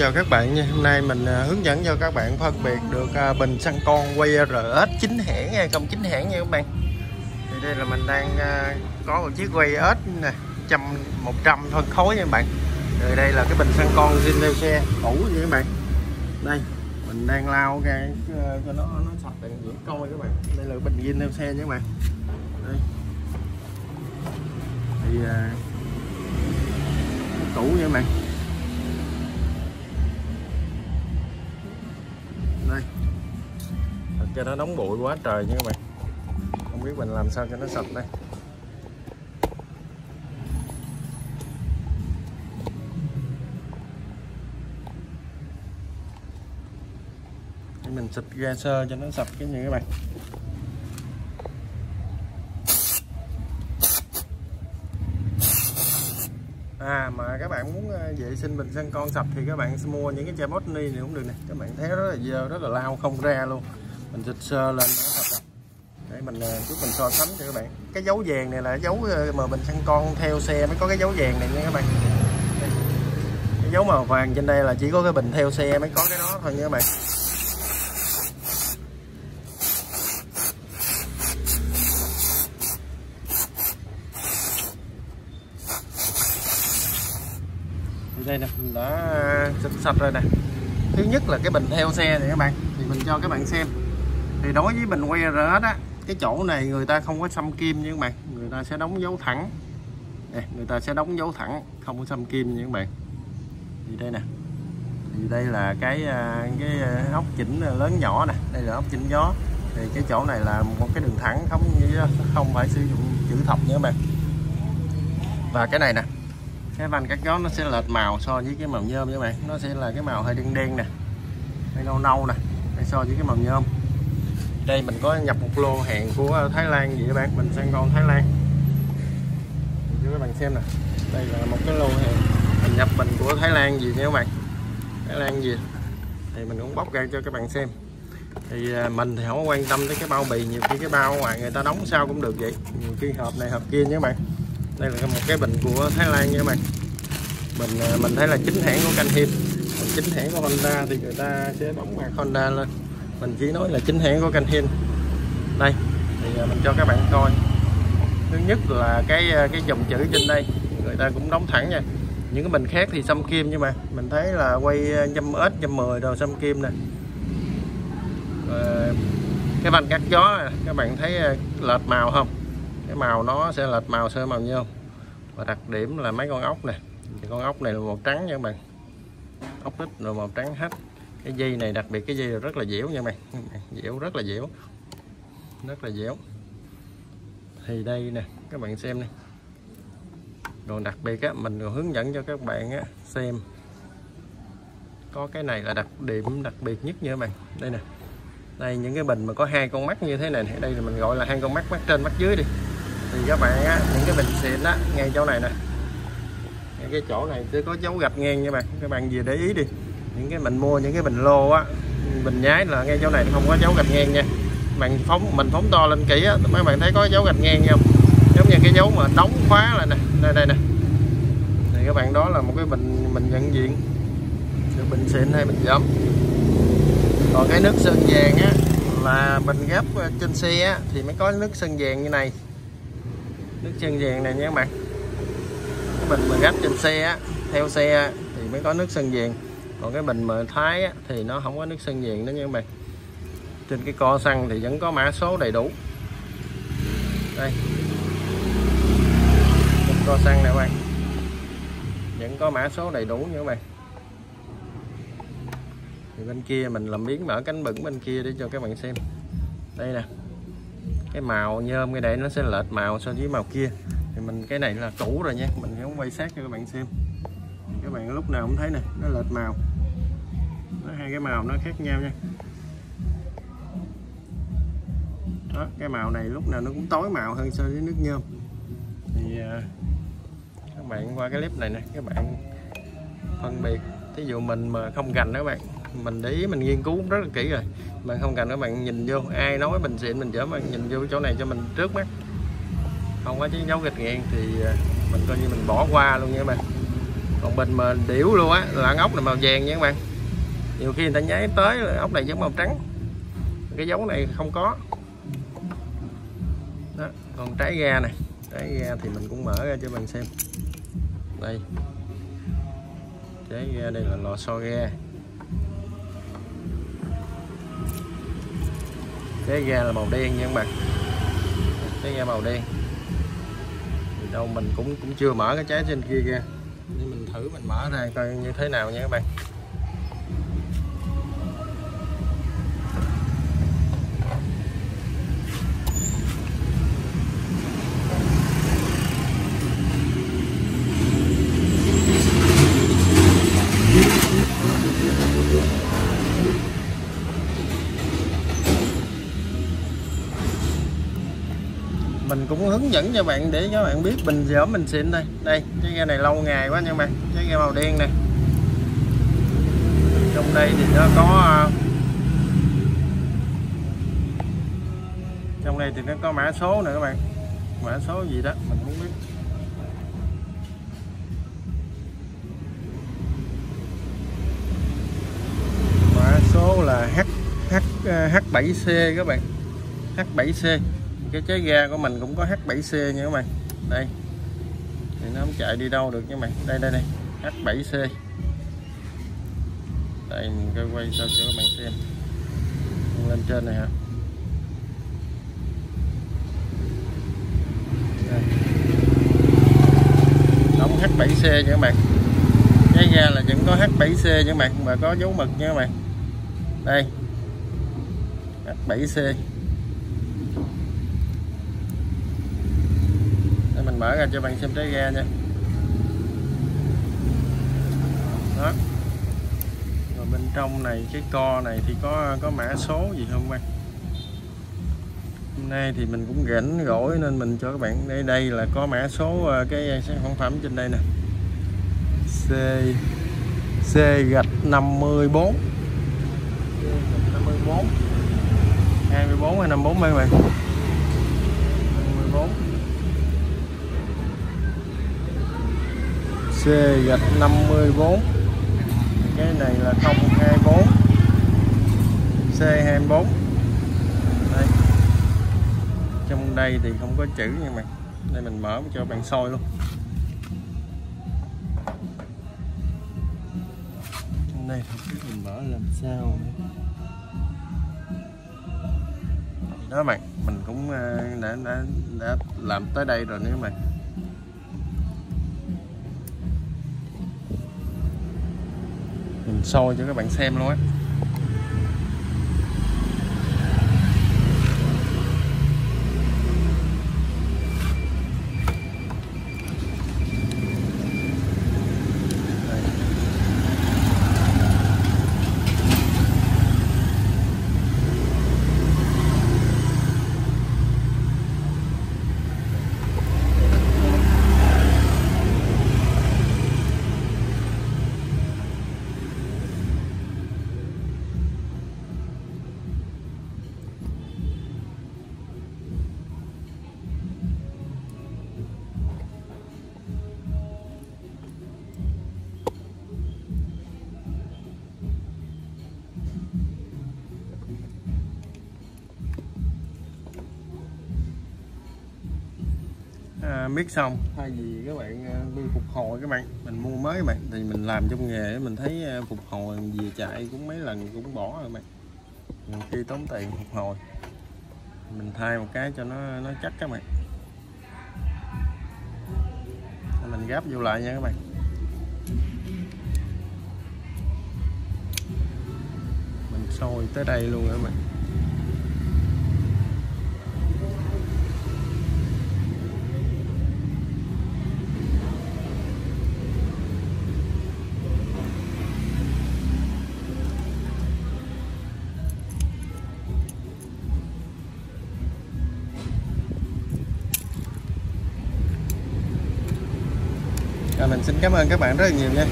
chào các bạn nha. Hôm nay mình à, hướng dẫn cho các bạn phân biệt được à, bình xăng con quay RS chính hãng hay không chính hãng nha các bạn? Thì đây là mình đang à, có một chiếc quay QRS nè, trăm, một trăm phân khối nha các bạn. Rồi đây là cái bình xăng con zin theo xe cũ nha các bạn. Đây, mình đang lao ra cho nó nó sạch để giữ coi các bạn. Đây là bình zin theo xe nha các bạn. Đây. Thì cũ nha các bạn. Đây. Thật cho nó nóng bụi quá trời nha các bạn. Không biết mình làm sao cho nó sạch đây. Để mình xịt ga sơ cho nó sạch cái như các bạn. À mà các bạn muốn ờ, vệ sinh bình xăng con sạch thì các bạn sẽ mua những cái chai bót ni này cũng được nè. Các bạn thấy rất là dơ, rất là lao không ra luôn. Mình xịt sơ lên nó sạch để mình ờ, chút mình so sánh cho các bạn. Cái dấu vàng này là dấu ờ, mà bình xăng con theo xe mới có cái dấu vàng này nha các bạn. Cái dấu màu vàng trên đây là chỉ có cái bình theo xe mới có cái đó thôi nha các bạn. Đây nè. Mình đã sạch sạch rồi nè. Thứ nhất là cái bình theo xe này các bạn. Thì mình cho các bạn xem. Thì đối với bình QRS á, cái chỗ này người ta không có xăm kim như các bạn. Người ta sẽ đóng dấu thẳng. Nè, người ta sẽ đóng dấu thẳng, không có xăm kim như các bạn. Thì đây nè. Thì đây là cái à, cái à, ốc chỉnh lớn nhỏ nè. Đây là ốc chỉnh gió. Thì cái chỗ này là một cái đường thẳng không không phải sử dụng chữ thập nha các bạn. Và cái này nè cái van cắt gió nó sẽ lệch màu so với cái màu nhôm các bạn. Nó sẽ là cái màu hơi đen đen nè. Hơi nâu nâu nè. Hay so với cái màu nhôm. Đây mình có nhập một lô hàng của Thái Lan gì các bạn. Mình sang con Thái Lan. Cho các bạn xem nè. Đây là một cái lô hàng mình nhập mình của Thái Lan gì nha các bạn. Thái Lan gì thì mình cũng bóc ra cho các bạn xem. Thì à, mình thì không quan tâm tới cái bao bì. Nhiều khi cái bao ngoài người ta đóng sao cũng được vậy. Nhiều khi hộp này hộp kia nha các bạn đây là một cái bình của Thái Lan nha các bạn. Mình à, mình thấy là chính hãng của Canh Hiệp. Chính hãng của Honda thì người ta sẽ đóng mặt Honda lên. Mình chỉ nói là chính hãng của Canh Hiệp. Đây, thì à, mình cho các bạn coi. Thứ nhất là cái à, cái dòng chữ trên đây. Người ta cũng đóng thẳng nha. Những cái bình khác thì xăm kim nhưng mà mình thấy là quay nhâm ếch nhâm mười đồ xăm kim nè. Cái van cắt gió các bạn thấy lệch màu không? Cái màu nó sẽ lệch màu sơ màu nhôm và đặc điểm là mấy con ốc này thì con ốc này là màu trắng nha các bạn. Ốc ít rồi màu trắng hết. Cái dây này, đặc biệt cái dây rất là dẻo nha các bạn. Dẻo, rất là dẻo. Rất là dẻo. Thì đây nè, các bạn xem này còn đặc biệt á, mình còn hướng dẫn cho các bạn á, xem có cái này là đặc điểm đặc biệt nhất nha các bạn. Đây nè. Đây, những cái bình mà có hai con mắt như thế này đây là mình gọi là hai con mắt mắt trên, mắt dưới đi thì các bạn á những cái bình xịn á ngay chỗ này nè. Cái chỗ này sẽ có dấu gạch ngang nha bạn. Các bạn về để ý đi. Những cái mình mua những cái bình lô á bình nhái là ngay chỗ này không có dấu gạch ngang nha. Bạn phóng mình phóng to lên kỹ á mấy bạn thấy có dấu gạch ngang không? Giống như cái dấu mà đóng khóa lại nè đây đây nè. Thì các bạn đó là một cái bình mình nhận diện. Được bình xịn hay bình dẫm còn cái nước sơn vàng á là bình ghép ờ, trên xe á, thì mới có nước sơn vàng như này nước sơn vàng này nha các bạn. Cái bình mà gắp trên xe á, theo xe á, thì mới có nước sơn vàng. Còn cái bình mà thái á, thì nó không có nước sơn vàng đó nha các bạn. Trên cái co xăng thì vẫn có mã số đầy đủ. Đây. Trên co xăng này các bạn. Vẫn có mã số đầy đủ nha các bạn. Thì bên kia mình làm biến mở cánh bẩn bên kia để cho các bạn xem. Đây nè cái màu nhôm, cái đây nó sẽ lệch màu so với màu kia. Thì mình, cái này là cũ rồi nha. Mình không quay sát cho các bạn xem. Các bạn lúc nào cũng thấy nè, nó lệch màu. Nó, hai cái màu nó khác nhau nha. Đó, cái màu này lúc nào nó cũng tối màu hơn so với nước nhôm. Thì à, các bạn qua cái clip này nè. Các bạn phân biệt. Thí dụ mình mà không gành đó các bạn mình để ý, mình nghiên cứu rất là kỹ rồi. Mà không cần các bạn nhìn vô. Ai nói bình xịn, mình chở mà nhìn vô chỗ này cho mình trước mắt. Không có chứ dấu gạch ngang thì à, mình coi như mình bỏ qua luôn nha các bạn. Còn bình mà điểu luôn á, là ốc này màu vàng nha các bạn. Nhiều khi người ta nháy tới là ốc này giống màu trắng. Cái dấu này không có. Đó. còn trái ga này. Trái ga thì mình cũng mở ra cho bạn xem. Đây. Trái ga đây là lò xo ga cái ga là màu đen nha các bạn. Cái ga màu đen. Thì đâu mình cũng cũng chưa mở cái trái trên kia ra. Để mình thử mình mở ra coi như thế nào nha các bạn. Mình cũng hướng dẫn cho bạn để các bạn biết. Bình dởm mình xịn đây. Đây, cái ghe này lâu ngày quá nha bạn cái ghe màu đen này. Trong đây thì nó có à, trong đây thì nó có mã số nè các bạn. Mã số gì đó, mình không biết. Mã số là H H H7C các bạn. H7C cái trái ga của mình cũng có H7C nha các bạn. Đây. Thì nó không chạy đi đâu được nha các bạn. Đây đây đây. H7C đây, mình coi quay sao cho các bạn xem. Lên trên này hả? Đây. đóng H7C nha các bạn. Cái ga là vẫn có H7C nha các bạn, mà có dấu mực nha các bạn. Đây. H7C mở ra cho bạn xem trái ga nha. Đó. Rồi bên trong này, cái co này thì có có mã số gì không bạn? Hôm nay thì mình cũng rảnh rỗi nên mình cho các bạn đây đây là có mã số ờ, cái sản phẩm trên đây nè. C C gạch 54 54 24 hay 54 mấy bạn? 54 C gạch 54 cái này là 024 C24 đây. Trong đây thì không có chữ nha mày. Đây mình mở cho bạn soi luôn. Trong đây không biết mình mở làm sao đó bạn mình cũng ờ, đã đã đã làm tới đây rồi nếu mày so cho các bạn xem luôn á. Miết xong thay vì các bạn ờ, đi phục hồi các bạn, mình mua mới các bạn, thì mình làm trong nghề mình thấy ờ, phục hồi về chạy cũng mấy lần cũng bỏ rồi các bạn. Khi tốn tiền phục hồi. Mình thay một cái cho nó nó chắc các bạn. Mình gáp vô lại nha các bạn. Mình sôi tới đây luôn rồi các bạn. Rồi mình xin cảm ơn các bạn rất là nhiều nha.